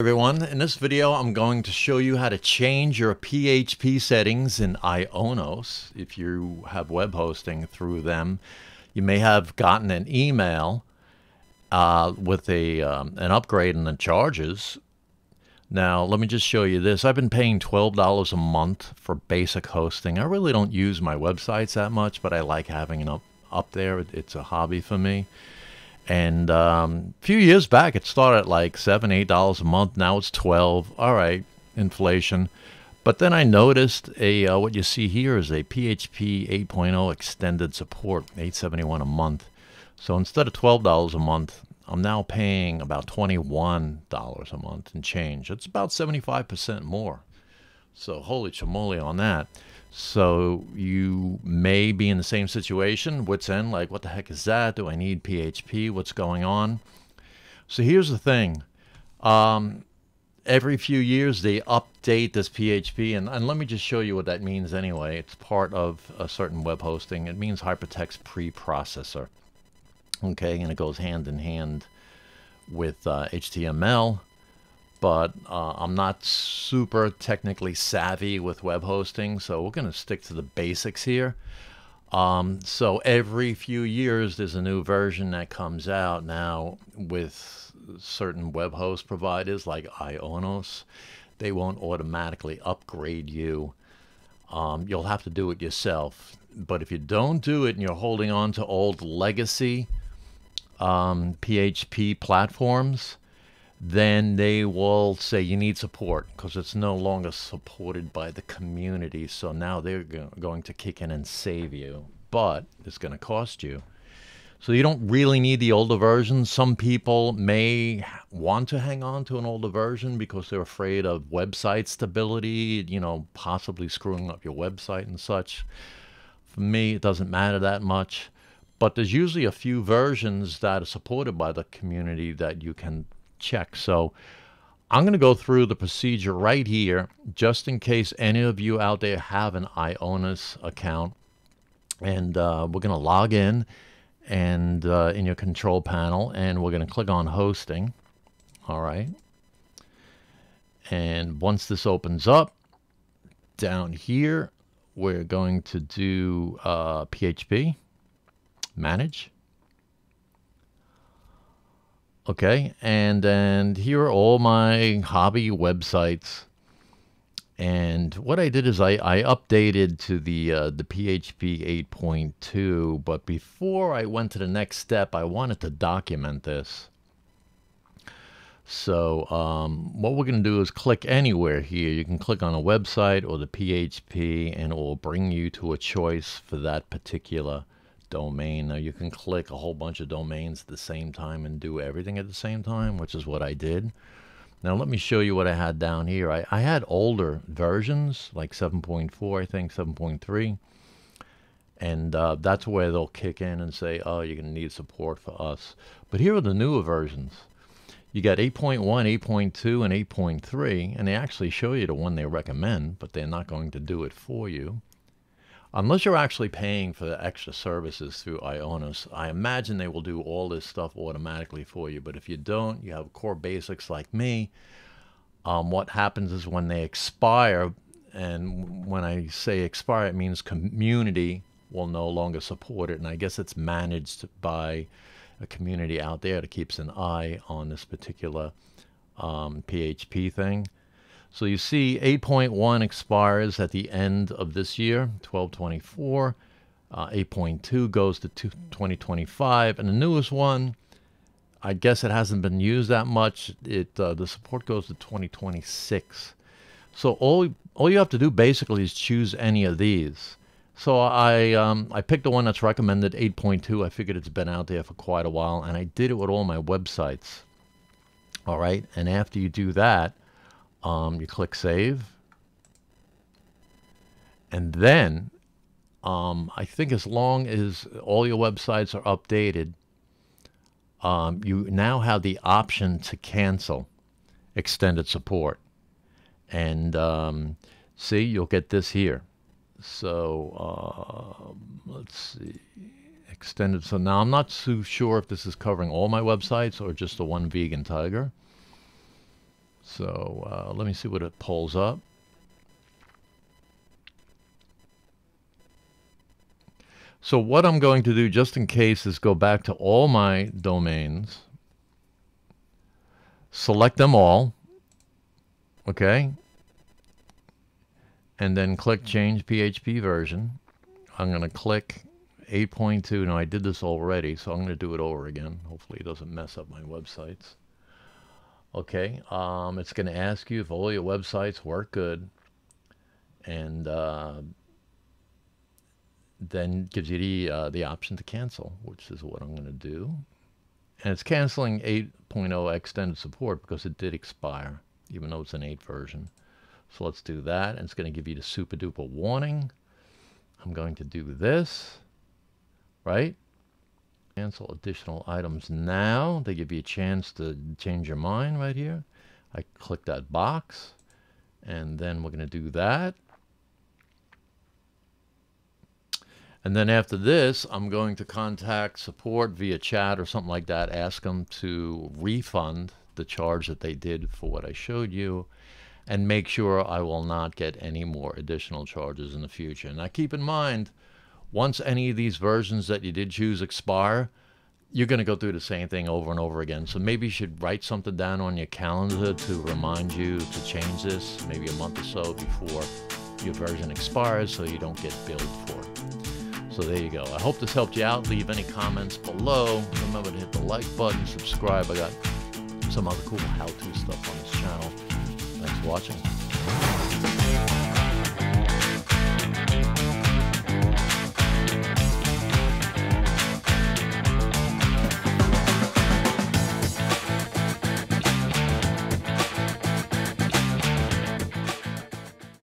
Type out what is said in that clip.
everyone. In this video, I'm going to show you how to change your PHP settings in Ionos. If you have web hosting through them, you may have gotten an email uh, with a um, an upgrade in the charges. Now, let me just show you this. I've been paying $12 a month for basic hosting. I really don't use my websites that much, but I like having it up, up there. It's a hobby for me. And um, a few years back, it started at like seven, eight dollars a month. Now it's twelve. All right, inflation. But then I noticed a uh, what you see here is a PHP 8.0 extended support, 871 a month. So instead of twelve dollars a month, I'm now paying about twenty-one dollars a month and change. It's about 75% more. So holy chamole on that. So you may be in the same situation, what's in, like, what the heck is that? Do I need PHP? What's going on? So here's the thing. Um, every few years they update this PHP, and, and let me just show you what that means anyway. It's part of a certain web hosting. It means hypertext preprocessor. Okay, and it goes hand in hand with uh, HTML but uh, I'm not super technically savvy with web hosting, so we're going to stick to the basics here. Um, so every few years, there's a new version that comes out now with certain web host providers like Ionos. They won't automatically upgrade you. Um, you'll have to do it yourself. But if you don't do it and you're holding on to old legacy um, PHP platforms, then they will say you need support because it's no longer supported by the community. So now they're go going to kick in and save you, but it's going to cost you. So you don't really need the older version. Some people may want to hang on to an older version because they're afraid of website stability, you know, possibly screwing up your website and such. For me, it doesn't matter that much. But there's usually a few versions that are supported by the community that you can check. So I'm going to go through the procedure right here, just in case any of you out there have an Ionos account. And uh, we're going to log in and uh, in your control panel, and we're going to click on hosting. All right. And once this opens up, down here, we're going to do uh, PHP, manage. Okay, and then here are all my hobby websites. And what I did is I, I updated to the uh, the PHP 8.2, but before I went to the next step, I wanted to document this. So um, what we're going to do is click anywhere here. You can click on a website or the PHP, and it will bring you to a choice for that particular domain. Now you can click a whole bunch of domains at the same time and do everything at the same time, which is what I did. Now let me show you what I had down here. I, I had older versions, like 7.4, I think, 7.3. And uh, that's where they'll kick in and say, oh, you're going to need support for us. But here are the newer versions. You got 8.1, 8.2, and 8.3, and they actually show you the one they recommend, but they're not going to do it for you. Unless you're actually paying for the extra services through Ionos, I imagine they will do all this stuff automatically for you. But if you don't, you have core basics like me. Um, what happens is when they expire, and when I say expire, it means community will no longer support it. And I guess it's managed by a community out there that keeps an eye on this particular um, PHP thing. So you see 8.1 expires at the end of this year, 1224. Uh, 8.2 goes to 2025. And the newest one, I guess it hasn't been used that much. It uh, The support goes to 2026. So all, all you have to do basically is choose any of these. So I um, I picked the one that's recommended 8.2. I figured it's been out there for quite a while, and I did it with all my websites. All right, and after you do that, um, you click save. And then um, I think as long as all your websites are updated, um, you now have the option to cancel extended support. And um, see, you'll get this here. So uh, let's see, extended. So now I'm not too sure if this is covering all my websites or just the one vegan tiger. So uh, let me see what it pulls up. So what I'm going to do just in case is go back to all my domains, select them all, okay, and then click change PHP version. I'm going to click 8.2. Now I did this already, so I'm going to do it over again. Hopefully it doesn't mess up my websites. Okay, um, it's going to ask you if all your websites work good. And uh, then gives you the, uh, the option to cancel, which is what I'm going to do. And it's canceling 8.0 extended support because it did expire, even though it's an 8 version. So let's do that. And it's going to give you the super duper warning. I'm going to do this, right? Cancel additional items now. They give you a chance to change your mind right here. I click that box. And then we're going to do that. And then after this, I'm going to contact support via chat or something like that, ask them to refund the charge that they did for what I showed you, and make sure I will not get any more additional charges in the future. Now keep in mind, once any of these versions that you did choose expire, you're going to go through the same thing over and over again. So maybe you should write something down on your calendar to remind you to change this maybe a month or so before your version expires so you don't get billed for it. So there you go. I hope this helped you out. Leave any comments below. Remember to hit the like button, subscribe. I got some other cool how-to stuff on this channel. Thanks for watching.